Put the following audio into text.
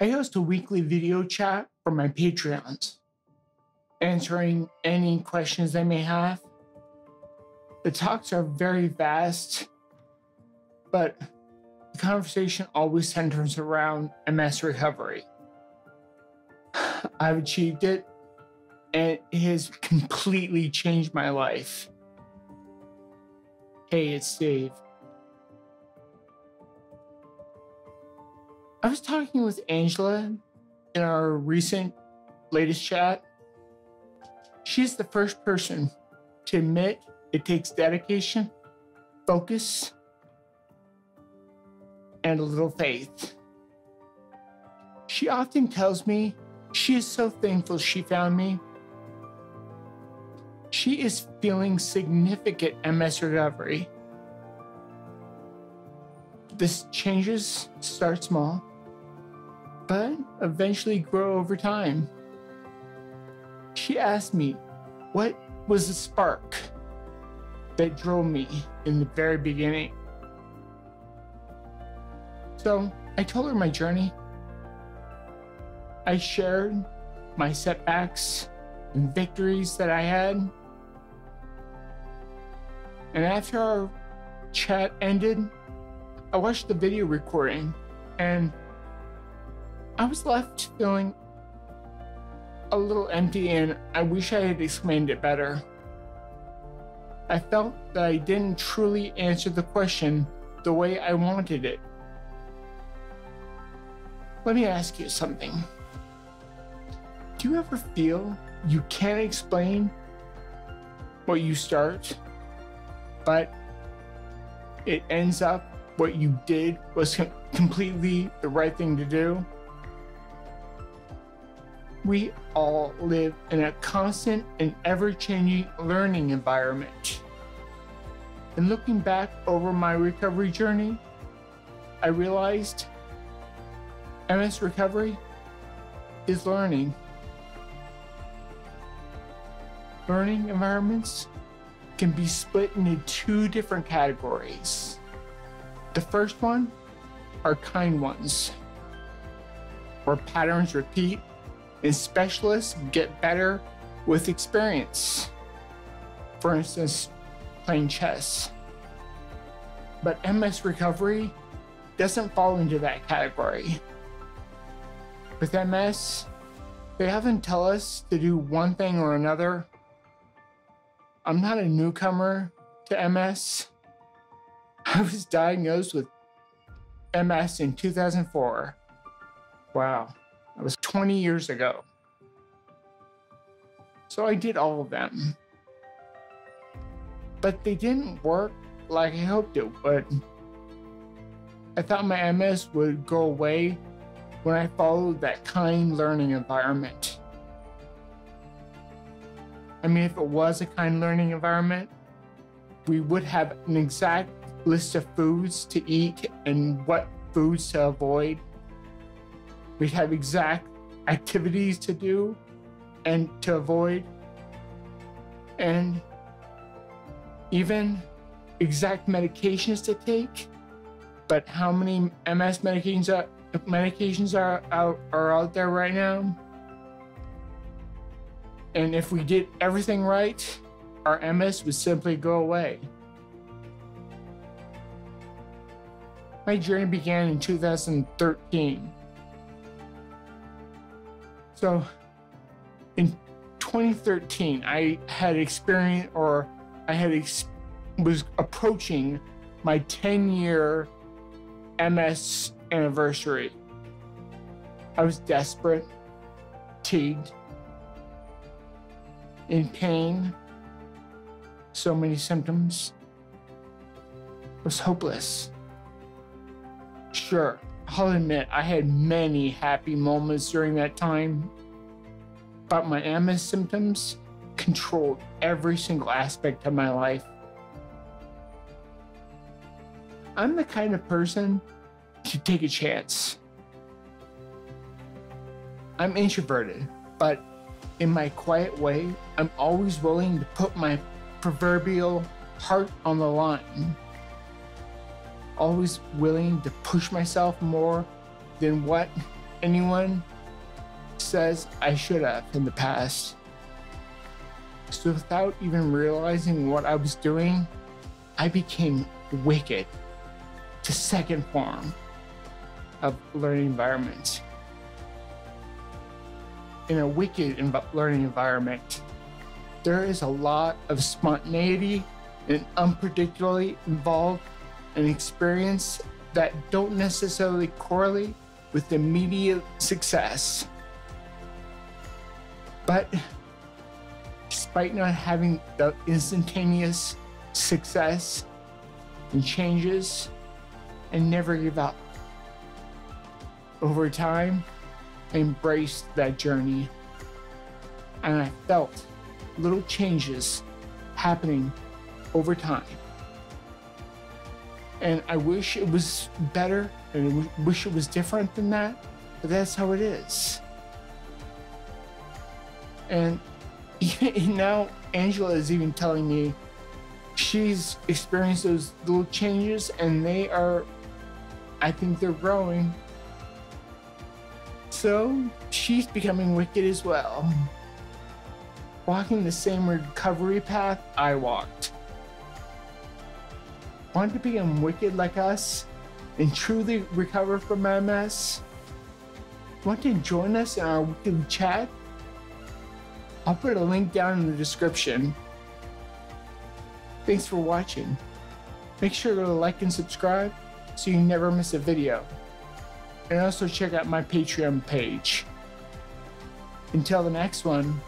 I host a weekly video chat for my Patreons, answering any questions they may have. The talks are very vast, but the conversation always centers around MS recovery. I've achieved it, and it has completely changed my life. Hey, it's Steve. I was talking with Angela in our recent latest chat. She's the first person to admit it takes dedication, focus, and a little faith. She often tells me she is so thankful she found me. She is feeling significant MS recovery. This changes start small, but eventually grow over time. She asked me, What was the spark that drove me in the very beginning? So I told her my journey. I shared my setbacks and victories that I had. And after our chat ended, I watched the video recording and I was left feeling a little empty and I wish I had explained it better. I felt that I didn't truly answer the question the way I wanted it. Let me ask you something. Do you ever feel you can't explain what you start, but it ends up what you did was completely the right thing to do? We all live in a constant and ever changing learning environment. And looking back over my recovery journey, I realized MS recovery is learning. Learning environments can be split into two different categories. The first one are kind ones, where patterns repeat and specialists get better with experience. For instance, playing chess. But MS recovery doesn't fall into that category. With MS, they often tell us to do one thing or another. I'm not a newcomer to MS. I was diagnosed with MS in 2004. Wow, that was 20 years ago. So I did all of them. But they didn't work like I hoped it would. I thought my MS would go away when I followed that kind learning environment. I mean, if it was a kind learning environment, we would have an exact list of foods to eat and what foods to avoid. We'd have exact activities to do and to avoid, and even exact medications to take. But how many MS medications are, medications are out are out there right now. And if we did everything right, our MS would simply go away. My journey began in 2013. So in 2013, I had experienced or I had was approaching my 10 year MS anniversary. I was desperate, fatigued, in pain, so many symptoms. I was hopeless. Sure, I'll admit I had many happy moments during that time, but my MS symptoms controlled every single aspect of my life. I'm the kind of person to take a chance. I'm introverted, but in my quiet way, I'm always willing to put my proverbial heart on the line. Always willing to push myself more than what anyone says I should have in the past. So without even realizing what I was doing, I became wicked to second form of learning environment. In a wicked learning environment, there is a lot of spontaneity and unpredictability involved in experience that don't necessarily correlate with immediate success. But despite not having the instantaneous success and changes, and never give up. Over time, I embraced that journey and I felt little changes happening over time. And I wish it was better and I wish it was different than that, but that's how it is. And now Angela is even telling me she's experienced those little changes and they are, I think they're growing. So she's becoming wicked as well. Walking the same recovery path I walked. Want to become wicked like us and truly recover from MS? Want to join us in our weekly chat? I'll put a link down in the description. Thanks for watching. Make sure to like and subscribe so you never miss a video. And also check out my Patreon page. Until the next one,